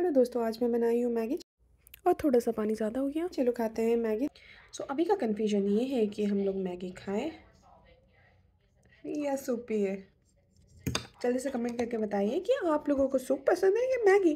Hello दोस्तों, आज मैं बनाई हूँ मैगी। और थोड़ा सा पानी ज़्यादा हो गया। चलो खाते हैं मैगी। सो अभी का कन्फ्यूज़न ये है कि हम लोग मैगी खाएँ या सूप पिए। जल्दी से कमेंट करके बताइए कि आप लोगों को सूप पसंद है या मैगी?